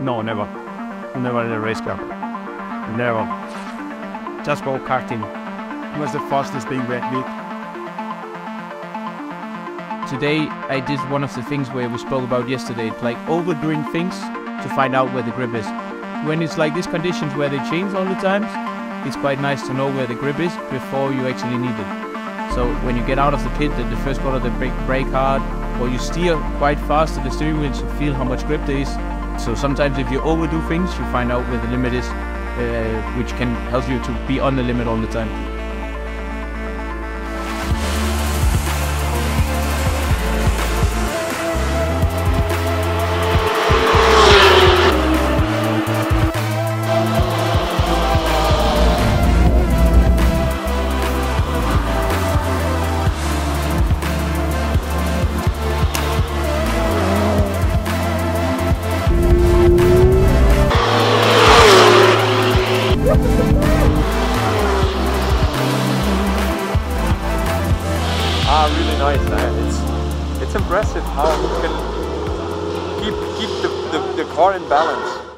No, never. Never in a race car. Never. Just go karting. What's the fastest thing that you Today I did one of the things where we spoke about yesterday, like overdoing things to find out where the grip is. When it's like these conditions where they change all the times, it's quite nice to know where the grip is before you actually need it. So when you get out of the pit the first corner, the brake, brake hard, or you steer quite fast at the steering wheel to feel how much grip there is. So sometimes if you overdo things, you find out where the limit is, uh, which can help you to be on the limit all the time. Ah, really nice. It's it's impressive how you can keep keep the, the, the car in balance.